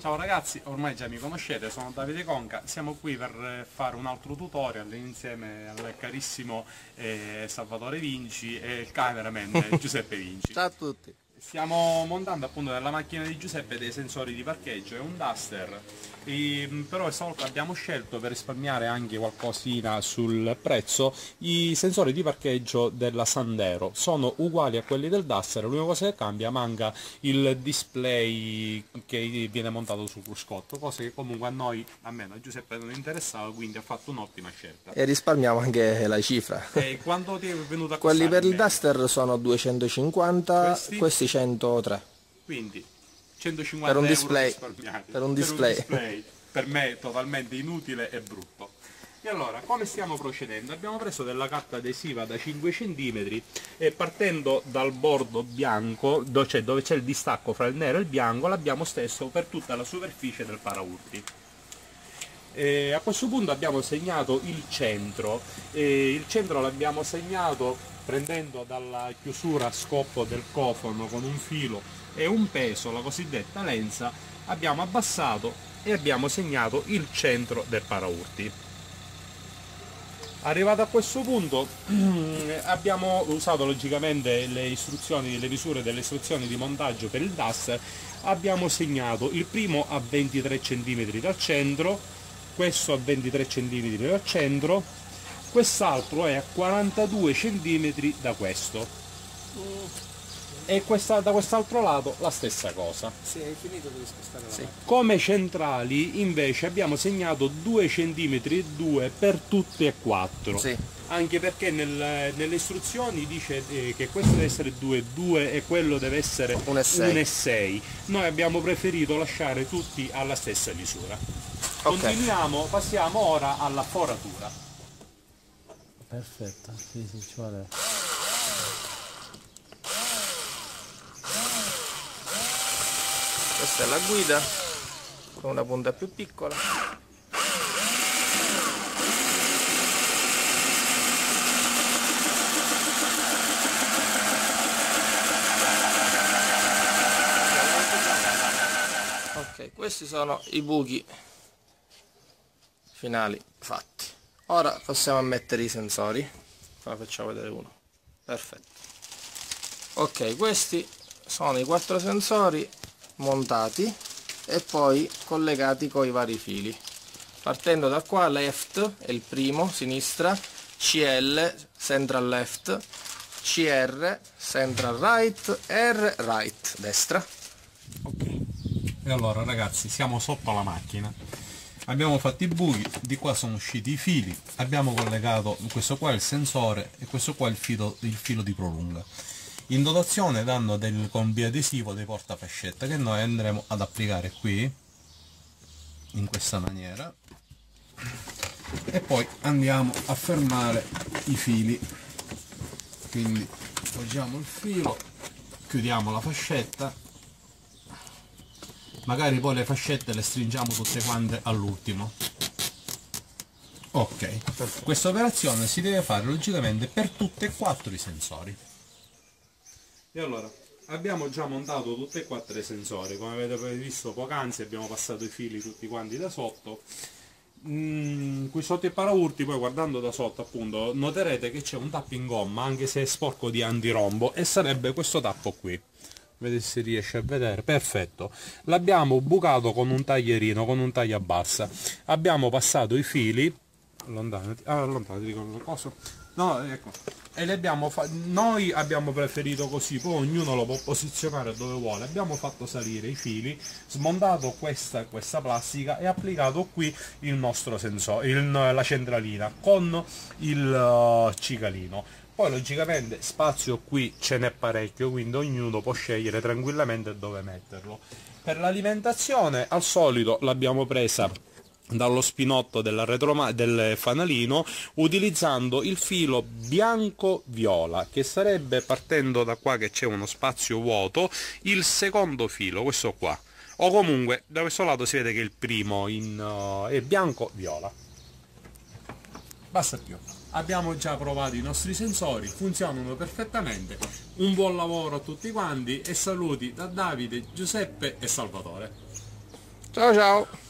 Ciao ragazzi, ormai già mi conoscete, sono Davide Conca, siamo qui per eh, fare un altro tutorial insieme al carissimo eh, Salvatore Vinci e il cameraman Giuseppe Vinci. Ciao a tutti. Stiamo montando appunto nella macchina di Giuseppe dei sensori di parcheggio, è un Duster, e, però stavolta abbiamo scelto per risparmiare anche qualcosina sul prezzo i sensori di parcheggio della Sandero, sono uguali a quelli del Duster, l'unica cosa che cambia manca il display che viene montato sul cruscotto, cosa che comunque a noi, almeno a Giuseppe non interessava, quindi ha fatto un'ottima scelta. E risparmiamo anche la cifra. E quando ti è venuto a Quelli per il? Duster sono 250, Questi? questi 103. Quindi 150 Per un display. Per un display. display. Per me totalmente inutile e brutto. E allora, come stiamo procedendo? Abbiamo preso della carta adesiva da 5 cm e partendo dal bordo bianco, cioè dove c'è il distacco fra il nero e il bianco, l'abbiamo steso per tutta la superficie del paraurti. E a questo punto abbiamo segnato il centro, e il centro l'abbiamo segnato prendendo dalla chiusura a scoppo del cofono con un filo e un peso, la cosiddetta lenza, abbiamo abbassato e abbiamo segnato il centro del paraurti. Arrivato a questo punto abbiamo usato logicamente le le misure delle istruzioni di montaggio per il DAS, abbiamo segnato il primo a 23 cm dal centro, questo a 23 cm dal centro, quest'altro è a 42 cm da questo e questa, da quest'altro lato la stessa cosa. Sì, hai finito devi spostare la Sì. Come centrali invece abbiamo segnato 2 cm e 2 per tutte e quattro. Sì. Anche perché nel- nelle istruzioni dice eh, che questo deve essere 2 2 e quello deve essere Un e sei. 1 e 6. Noi abbiamo preferito lasciare tutti alla stessa misura. Ok. Continuiamo, passiamo ora alla foratura. Perfetto, sì, sì, ci vuole. Questa è la guida con una punta più piccola. Ok, questi sono i buchi finali fatti. Ora passiamo a mettere i sensori. Qua facciamo vedere uno. Perfetto. Ok, questi sono i quattro sensori montati e poi collegati con i vari fili. Partendo da qua, left è il primo, sinistra, CL, central left, CR, central right, R, right, destra. Ok. E allora ragazzi siamo sotto la macchina. Abbiamo fatto i buchi, di qua sono usciti i fili, abbiamo collegato questo qua il sensore e questo qua il filo, il filo di prolunga. In dotazione danno del con biadesivo dei portafascetta che noi andremo ad applicare qui in questa maniera. E poi andiamo a fermare i fili. Quindi poggiamo il filo chiudiamo la fascetta magari poi le fascette le stringiamo tutte quante all'ultimo. Ok. Questa operazione si deve fare logicamente per tutti e quattro i sensori. E allora abbiamo già montato tutti e quattro i sensori. Come avete visto poc'anzi abbiamo passato i fili tutti quanti da sotto. Mm, qui sotto i paraurti poi guardando da sotto appunto noterete che c'è un tappo in gomma anche se è sporco di antirombo e sarebbe questo tappo qui vedete se riesce a vedere. Perfetto. L'abbiamo bucato con un taglierino con un tagliabassa abbiamo passato i fili. Allontanati. Ah, allontanati con il coso no ecco. E li abbiamo fa- noi abbiamo preferito così poi ognuno lo può posizionare dove vuole. Abbiamo fatto salire i fili smontato questa, questa plastica e applicato qui il nostro sensore il- la centralina con il uh, cicalino poi logicamente spazio qui ce n'è parecchio, quindi ognuno può scegliere tranquillamente dove metterlo. Per l'alimentazione al solito l'abbiamo presa dallo spinotto della del fanalino utilizzando il filo bianco-viola che sarebbe partendo da qua che c'è uno spazio vuoto il secondo filo, questo qua. O comunque da questo lato si vede che il primo in, uh, è bianco-viola. Basta più. Abbiamo già provato i nostri sensori, funzionano perfettamente. Un buon lavoro a tutti quanti e saluti da Davide, Giuseppe e Salvatore. ciao ciao